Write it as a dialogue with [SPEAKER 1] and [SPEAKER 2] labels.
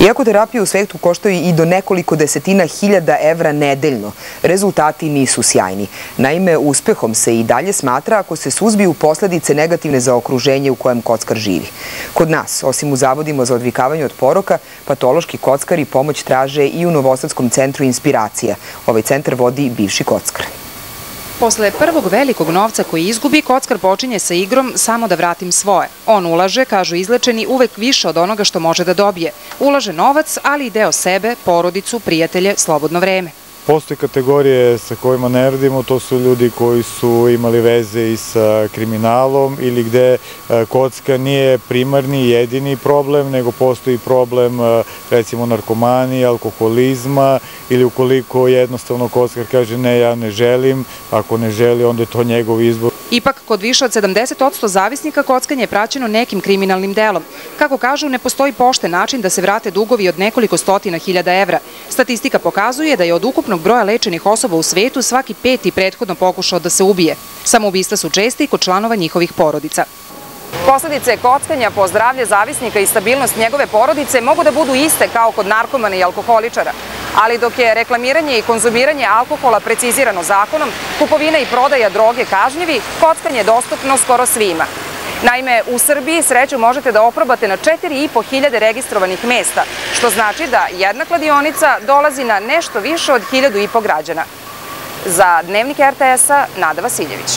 [SPEAKER 1] Iako terapije u svetu koštaju i do nekoliko desetina hiljada evra nedeljno, rezultati nisu sjajni. Naime, uspehom se i dalje smatra ako se suzbiju posledice negativne za okruženje u kojem kockar živi. Kod nas, osim u zavodima za odvikavanje od poroka, patološki kockari pomoć traže i u Novosadskom centru Inspiracija. Ovaj centar vodi bivši kockar.
[SPEAKER 2] Posle prvog velikog novca koji izgubi, kockar počinje sa igrom samo da vratim svoje. On ulaže, kažu izlečeni, uvek više od onoga što može da dobije. Ulaže novac, ali i deo sebe, porodicu, prijatelje, slobodno vreme.
[SPEAKER 3] Postoje kategorije sa kojima ne radimo, to su ljudi koji su imali veze i sa kriminalom ili gde e, kocka nije primarni jedini problem, nego postoji problem e, recimo narkomani, alkoholizma ili ukoliko jednostavno kockar kaže ne, ja ne želim, ako ne želi onda je to njegov izbor.
[SPEAKER 2] Ipak, kod više od 70% zavisnika kockanje je praćeno nekim kriminalnim delom. Kako kažu, ne postoji pošten način da se vrate dugovi od nekoliko stotina hiljada evra. Statistika pokazuje da je od ukupnog broja lečenih osoba u svetu svaki peti prethodno pokušao da se ubije. Samoubistva su česte i kod članova njihovih porodica. Posledice kockanja po zdravlje zavisnika i stabilnost njegove porodice mogu da budu iste kao kod narkomana i alkoholičara. Ali dok je reklamiranje i konzumiranje alkohola precizirano zakonom, kupovina i prodaja droge kažnjivi, kockanje je dostupno skoro svima. Naime, u Srbiji sreću možete da oprobate na 4.500 registrovanih mesta, što znači da jedna kladionica dolazi na nešto više od 1.500 građana. Za dnevnik RTS-a Nada Vasiljević.